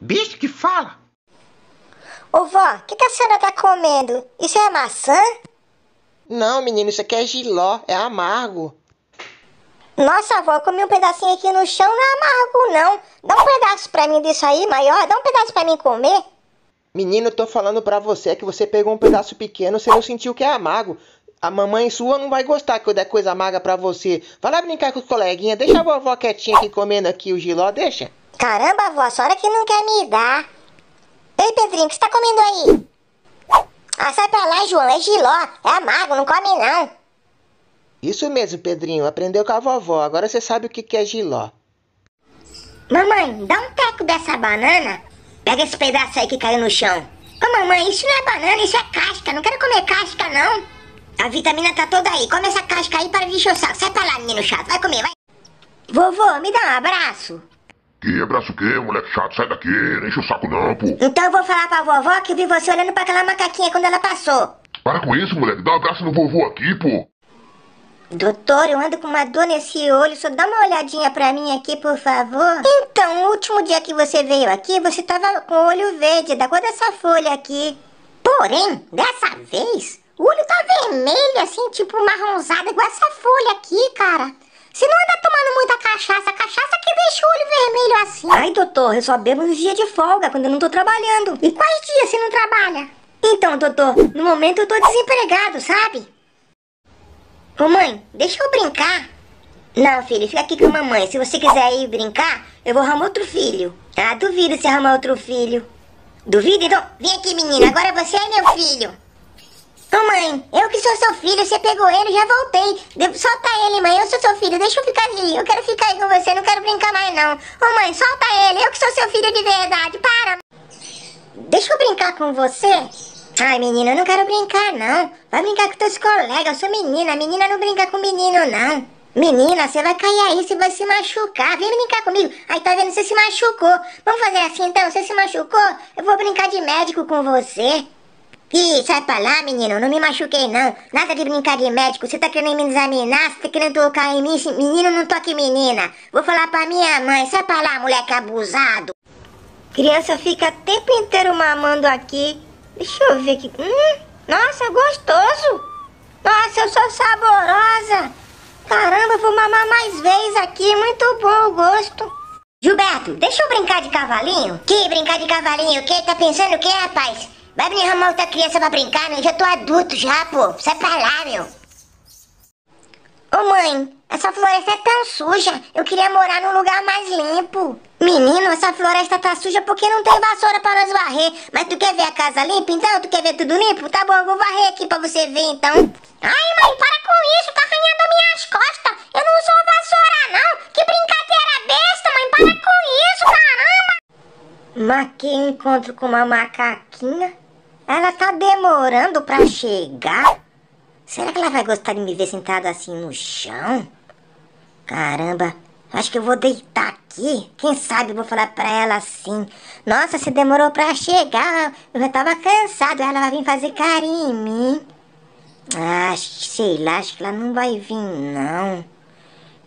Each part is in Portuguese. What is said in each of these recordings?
Bicho que fala. Ô vó, o que, que a senhora tá comendo? Isso é maçã? Não, menino, isso aqui é giló, é amargo. Nossa, avó, eu comi um pedacinho aqui no chão, não é amargo não. Dá um pedaço pra mim disso aí, maior, dá um pedaço pra mim comer. Menino, eu tô falando pra você que você pegou um pedaço pequeno, você não sentiu que é amargo. A mamãe sua não vai gostar que eu der coisa amarga pra você. Vai lá brincar com os coleguinhas, deixa a vovó quietinha aqui comendo aqui o giló, deixa. Caramba, avó, a senhora que não quer me dar. Ei, Pedrinho, o que você tá comendo aí? Ah, sai pra lá, João, é giló, é amargo, não come não. Isso mesmo, Pedrinho, aprendeu com a vovó, agora você sabe o que é giló. Mamãe, dá um teco dessa banana. Pega esse pedaço aí que caiu no chão. Ô mamãe, isso não é banana, isso é casca. Não quero comer casca, não. A vitamina tá toda aí. Come essa casca aí para de encher o saco. Sai pra lá, menino chato. Vai comer, vai. Vovô, me dá um abraço. Que abraço o quê, moleque chato? Sai daqui, não enche o saco não, pô. Então eu vou falar pra vovó que vi você olhando pra aquela macaquinha quando ela passou. Para com isso, moleque. Dá um abraço no vovô aqui, pô. Doutor, eu ando com uma dor nesse olho, só dá uma olhadinha pra mim aqui, por favor. Então, o último dia que você veio aqui, você tava com o olho verde, da cor dessa folha aqui. Porém, dessa vez, o olho tá vermelho, assim, tipo marronzado, igual essa folha aqui, cara. Você não anda tomando muita cachaça, cachaça que deixa o olho vermelho assim. Ai, doutor, eu só bebo nos dias de folga, quando eu não tô trabalhando. E quais dias você não trabalha? Então, doutor, no momento eu tô desempregado, sabe? Ô mãe, deixa eu brincar. Não, filho, fica aqui com a mamãe. Se você quiser ir brincar, eu vou arrumar outro filho. Ah, duvido se arrumar outro filho. Duvido? Então, vem aqui, menina. Agora você é meu filho. Ô mãe, eu que sou seu filho, você pegou ele, já voltei. Devo soltar ele, mãe. Eu sou seu filho, deixa eu ficar ali. Eu quero ficar aí com você, não quero brincar mais, não. Ô mãe, solta ele, eu que sou seu filho de verdade. Para. Deixa eu brincar com você. Ai, menina, eu não quero brincar, não. Vai brincar com teus colegas. Eu sou menina. Menina não brinca com menino, não. Menina, você vai cair aí, você vai se machucar. Vem brincar comigo. Aí tá vendo, você se machucou. Vamos fazer assim então? Você se machucou? Eu vou brincar de médico com você. Ih, sai pra lá, menino. Não me machuquei, não. Nada de brincar de médico. Você tá querendo me examinar? Você tá querendo tocar em mim? Menino, não toque menina. Vou falar pra minha mãe. Sai pra lá, moleque abusado. Criança fica o tempo inteiro mamando aqui. Deixa eu ver aqui. Hum, nossa, gostoso. Nossa, eu sou saborosa. Caramba, vou mamar mais vezes aqui. Muito bom o gosto. Gilberto, deixa eu brincar de cavalinho? Que brincar de cavalinho? O que? Tá pensando o que, rapaz? Vai me arrumar outra criança pra brincar, meu? Já tô adulto já, pô. Sai pra lá, meu. Ô mãe, essa floresta é tão suja. Eu queria morar num lugar mais limpo. Menino, essa floresta tá suja porque não tem vassoura para nós varrer. Mas tu quer ver a casa limpa então? Tu quer ver tudo limpo? Tá bom, eu vou varrer aqui pra você ver então. Ai, mãe, para com isso, tá arranhando minhas costas. Eu não uso vassoura, não. Que brincadeira besta, mãe, para com isso, caramba. Mas que encontro com uma macaquinha? Ela tá demorando pra chegar? Será que ela vai gostar de me ver sentado assim no chão? Caramba, acho que eu vou deitar aqui. Quem sabe eu vou falar pra ela assim. Nossa, se demorou pra chegar. Eu já tava cansado. Ela vai vir fazer carinho em mim. Ah, sei lá, acho que ela não vai vir, não.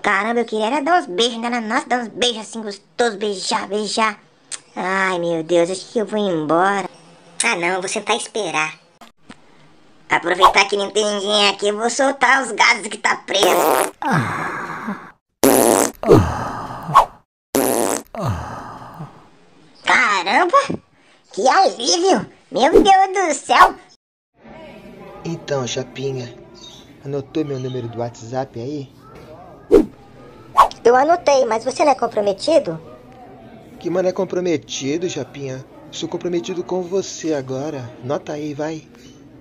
Caramba, eu queria dar uns beijos nela. Nossa, dar uns beijos assim gostosos. Beijar, beijar. Ai, meu Deus, acho que eu vou embora. Ah, não, vou sentar e esperar. Aproveitar que não tem ninguém aqui, eu vou soltar os gatos que tá preso. Caramba! Que alívio! Meu Deus do céu! Então, Chapinha, anotou meu número do WhatsApp aí? Eu anotei, mas você não é comprometido? Que mano é comprometido, Chapinha? Sou comprometido com você agora. Nota aí, vai.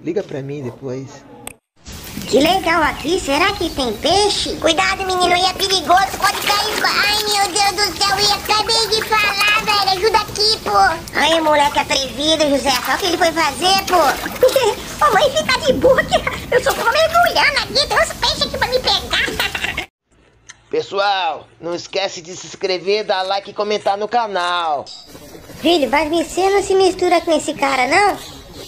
Liga pra mim depois. Que legal aqui, será que tem peixe? Cuidado, menino, aí é perigoso, pode cair. Ai, meu Deus do céu, eu acabei de falar, velho. Ajuda aqui, pô. Ai, moleque atrevido, José. Só o que ele foi fazer, pô. Ô, mãe, fica de boa que eu só tô mergulhando aqui. Tem uns peixes aqui pra me pegar. Pessoal, não esquece de se inscrever, dar like e comentar no canal. Filho, você não se mistura com esse cara, não?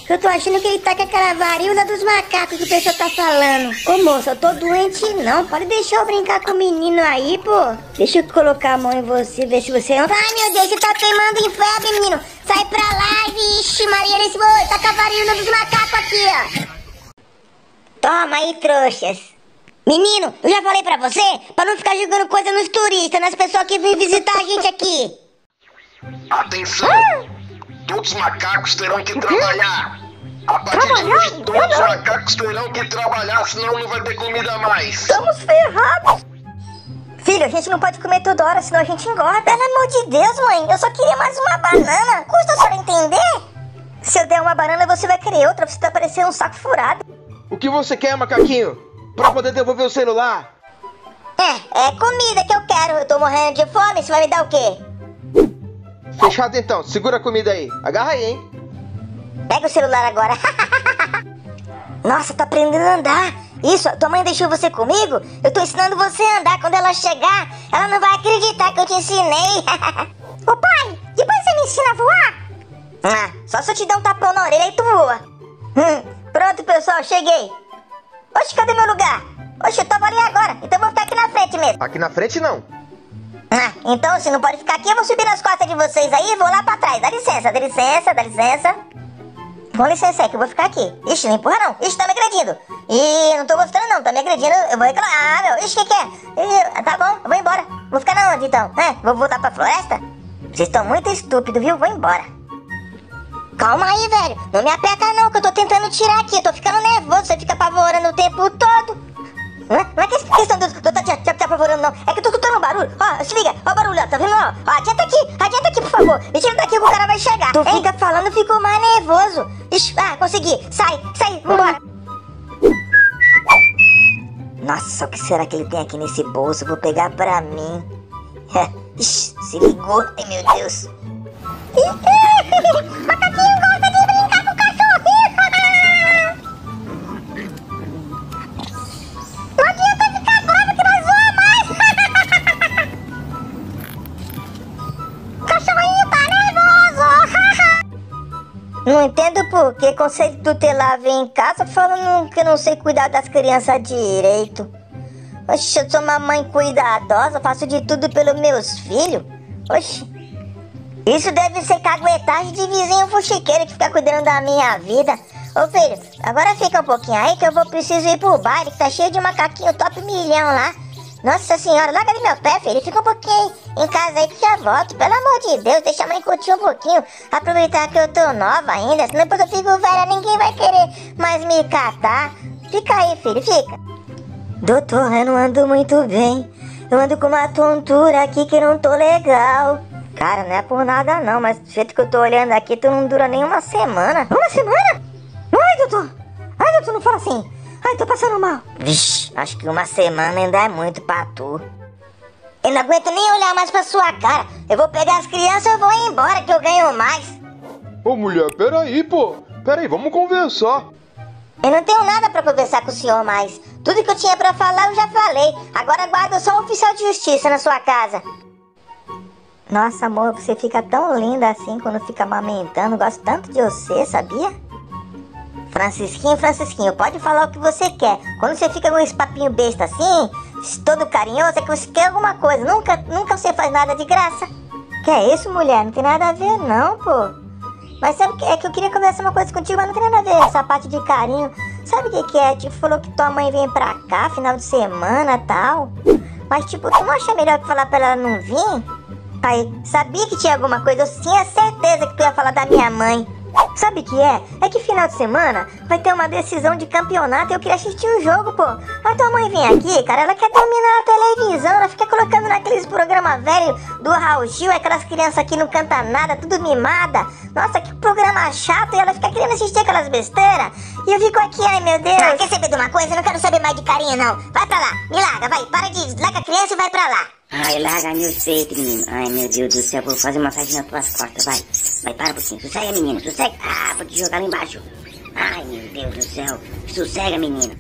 Eu tô achando que ele tá com aquela varíola dos macacos que o pessoal tá falando. Ô moça, eu tô doente não. Pode deixar eu brincar com o menino aí, pô. Deixa eu colocar a mão em você, ver se você... Ai, meu Deus, você tá queimando em febre, menino. Sai pra lá, vixe, Maria, nesse... Oi, tá com a varíola dos macacos aqui, ó. Toma aí, trouxas. Menino, eu já falei pra você pra não ficar jogando coisa nos turistas, nas pessoas que vêm visitar a gente aqui. Atenção! Todos os macacos terão que trabalhar. A partir de hoje, todos os macacos terão que trabalhar, senão não vai ter comida mais. Estamos ferrados. Filho, a gente não pode comer toda hora, senão a gente engorda. Pelo amor de Deus, mãe, eu só queria mais uma banana. Custa a senhora entender? Se eu der uma banana, você vai querer outra, você tá parecendo um saco furado. O que você quer, macaquinho? Pra poder devolver o celular? É, é comida que eu quero. Eu tô morrendo de fome, você vai me dar o quê? Fechado então, segura a comida aí. Agarra aí, hein? Pega o celular agora. Nossa, tá aprendendo a andar. Isso, tua mãe deixou você comigo? Eu tô ensinando você a andar. Quando ela chegar, ela não vai acreditar que eu te ensinei. Ô pai, depois você me ensina a voar? Ah, só se eu te der um tapão na orelha e tu voa. Hum, pronto, pessoal, cheguei. Oxe, cadê meu lugar? Oxe, eu tava ali agora, então eu vou ficar aqui na frente mesmo. Aqui na frente não. Então se não pode ficar aqui, eu vou subir nas costas de vocês aí e vou lá pra trás. Dá licença, dá licença, dá licença. Com licença aí que eu vou ficar aqui. Ixi, não empurra não. Ixi, tá me agredindo. Ih, não tô gostando não, tá me agredindo. Eu vou reclamar. Ah, meu, ixi, o que que é? Ih, tá bom, eu vou embora. Vou ficar na onde então? É, vou voltar pra floresta? Vocês estão muito estúpidos, viu? Vou embora. Calma aí, velho. Não me aperta não, que eu tô tentando tirar aqui. Eu tô ficando nervoso, você fica apavorando o tempo todo. Não é, não é questão do, do, tá te, te apavorando, não. É que eu tô escutando um barulho. Ó, se liga, ó o barulho, ó, tá vendo? Ó, ó, adianta aqui, adianta aqui, por favor. Me tira daqui que o cara vai chegar. Tu hein? fica falando, ficou mais nervoso. Ixi, ah, consegui. Sai, sai, vambora. Nossa, o que será que ele tem aqui nesse bolso? Vou pegar pra mim. Ixi, se ligou. Ai, meu Deus. Macaquinho Não entendo por que conselho tutelar vem em casa falando que eu não sei cuidar das crianças direito. Oxe, eu sou uma mãe cuidadosa, faço de tudo pelos meus filhos. Oxe, isso deve ser caguetagem de vizinho fuxiqueiro que fica cuidando da minha vida. Ô filho, agora fica um pouquinho aí que eu vou preciso ir pro baile que tá cheio de macaquinho top milhão lá. Nossa senhora, larga ali meu pé, filho. Fica um pouquinho em casa aí que já volto. Pelo amor de Deus, deixa a mãe curtir um pouquinho. Aproveitar que eu tô nova ainda, senão depois eu fico velha, ninguém vai querer mais me catar. Fica aí, filho, fica. Doutor, eu não ando muito bem. Eu ando com uma tontura aqui que não tô legal. Cara, não é por nada não, mas do jeito que eu tô olhando aqui, tu não dura nem uma semana. Uma semana? Ai, doutor! Ai, doutor, não fala assim. Ai, tô passando mal. Vixe, acho que uma semana ainda é muito pra tu. Eu não aguento nem olhar mais pra sua cara. Eu vou pegar as crianças e vou embora que eu ganho mais. Ô mulher, peraí, pô. Peraí, vamos conversar. Eu não tenho nada pra conversar com o senhor mais. Tudo que eu tinha pra falar eu já falei. Agora aguardo só um oficial de justiça na sua casa. Nossa, amor, você fica tão linda assim quando fica amamentando. Gosto tanto de você, sabia? Francisquinho, Francisquinho, pode falar o que você quer. Quando você fica com esse papinho besta assim, todo carinhoso, é que você quer alguma coisa. Nunca, nunca você faz nada de graça. Que é isso, mulher? Não tem nada a ver, não, pô. Mas sabe que é que eu queria conversar uma coisa contigo, mas não tem nada a ver essa parte de carinho. Sabe o que, que é? Tipo, falou que tua mãe vem pra cá final de semana tal. Mas tipo, tu não acha melhor falar pra ela não vir? Aí, sabia que tinha alguma coisa, eu tinha certeza que tu ia falar da minha mãe. Sabe o que é? É que final de semana vai ter uma decisão de campeonato e eu queria assistir o jogo, pô. A tua mãe vem aqui, cara, ela quer dominar a televisão, ela fica colocando naqueles programas velhos do Raul Gil, aquelas crianças que não cantam nada, tudo mimada. Nossa, que programa chato, e ela fica querendo assistir aquelas besteiras. E eu fico aqui, ai meu Deus. Ah, quer saber de uma coisa? Eu não quero saber mais de carinho, não. Vai pra lá, me larga, vai, para de. Larga a criança e vai pra lá. Ai, larga meu peito, menino. Ai, meu Deus do céu, vou fazer massagem nas tuas costas, vai. Vai, para um pouquinho. Sossega, menino, sossega. Ah, vou te jogar lá embaixo. Ai, meu Deus do céu. Sossega, menino.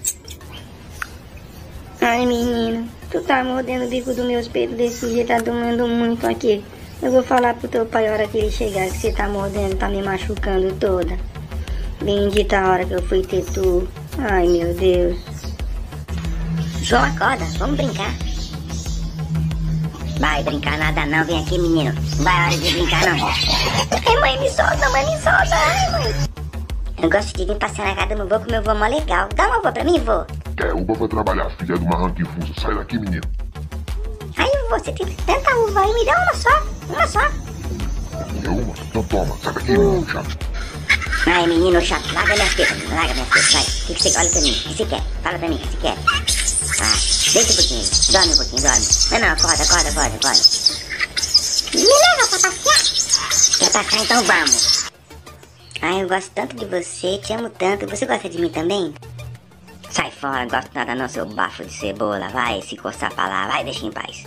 Ai, menino, tu tá mordendo o bico dos meus peitos desse jeito, tá doendo muito aqui. Eu vou falar pro teu pai a hora que ele chegar que você tá mordendo, tá me machucando toda. Bendita a hora que eu fui ter tu. Ai, meu Deus. João, acorda. Vamos brincar. Vai brincar nada não. Vem aqui, menino. Não vai hora de brincar, não. Mãe, me solta, mãe, me solta. Ai, mãe. Eu gosto de vir passear na casa do meu vô, com meu vô mó legal. Dá uma vô pra mim, vô. Quer uva vai trabalhar, filha do marranco infuso. Sai daqui, menino. Ai, você tem tanta uva aí, me dá uma só. Uma só. Quer uma? Então toma. Sai daqui, menino chato. Ai, menino chato, larga minha teta, larga minha teta, vai. O que, que você olha pra mim? O que você quer? Fala pra mim, o que você quer? Ah, deita um pouquinho, dorme um pouquinho, dorme. Não, não, acorda, acorda, acorda, acorda. Me leva pra passear. Quer passar, então vamos. Ai, eu gosto tanto de você, te amo tanto. Você gosta de mim também? Sai fora, gosto nada não, seu bafo de cebola. Vai se coçar pra lá, vai, deixa em paz.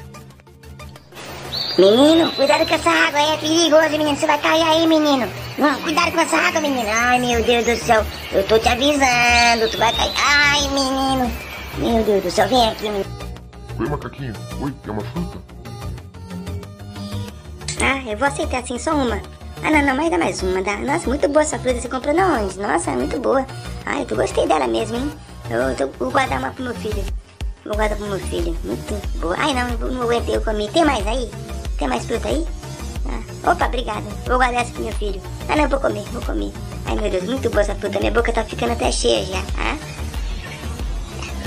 Menino, cuidado com essa água aí, é perigoso, menino. Você vai cair aí, menino. Não, cuidado com essa água, menino. Ai, meu Deus do céu. Eu tô te avisando, tu vai cair. Ai, menino. Meu Deus do céu, vem aqui, menino. Oi, macaquinho. Oi, quer uma fruta? Ah, eu vou aceitar assim, só uma. Ah, não, não, mas dá mais uma. Dá. Nossa, muito boa essa fruta. Você comprou na onde? Nossa, é muito boa. Ai, eu gostei dela mesmo, hein? Eu, tô- vou guardar uma pro meu filho. Vou guardar pro meu filho. Muito boa. Ai, não, eu não aguentei, eu comi. Tem mais aí? Tem mais fruta aí? Ah, opa, obrigada. Vou guardar essa pro meu filho. Ah, não, vou comer, vou comer. Ai, meu Deus, muito boa essa fruta. Minha boca tá ficando até cheia já. Ah?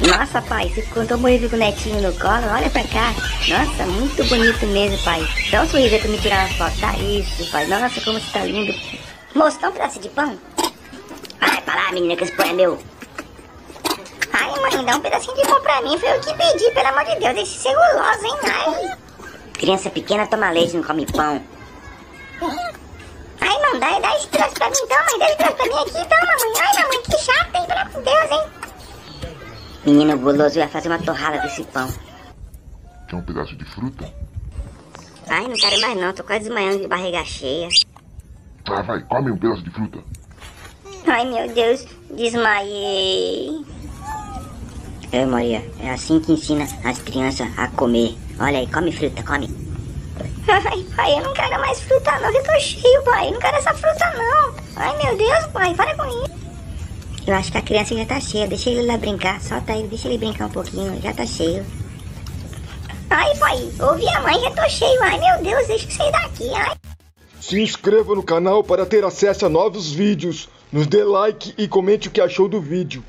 Nossa, pai, você contou bonito com o netinho no colo, olha pra cá. Nossa, muito bonito mesmo, pai. Dá um sorriso aí pra me tirar uma foto. Tá isso, pai. Nossa, como você tá lindo. Moço, dá um pedaço de pão. Vai pra lá, menina, que esse pão é meu. Ai, mãe, dá um pedacinho de pão pra mim. Foi eu que pedi, pelo amor de Deus. De ser hein? Ai. Criança pequena toma leite, não come pão. Ai, não, dá, dá esse troço pra mim então, mãe. Dá esse troço pra mim aqui então, mamãe. Ai, mamãe, que chata, hein? Pelo amor de Deus, hein? Menino guloso vai fazer uma torrada desse pão. Quer um pedaço de fruta? Ai, não quero mais não, tô quase desmaiando de barriga cheia. Ah, vai, come um pedaço de fruta. Ai, meu Deus, desmaiei. É, Maria, é assim que ensina as crianças a comer. Olha aí, come fruta, come. Ai, pai, eu não quero mais fruta não, eu tô cheio, pai. Eu não quero essa fruta não. Ai, meu Deus, pai, para com isso. Eu acho que a criança já tá cheia, deixa ele lá brincar. Solta ele, deixa ele brincar um pouquinho, já tá cheio. Ai, pai, ouvi a mãe, já tô cheio. Ai, meu Deus, deixa eu sair daqui, ai. Se inscreva no canal para ter acesso a novos vídeos. Nos dê like e comente o que achou do vídeo.